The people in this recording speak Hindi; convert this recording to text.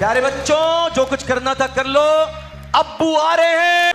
प्यारे बच्चों जो कुछ करना था कर लो। अब्बू आ रहे हैं।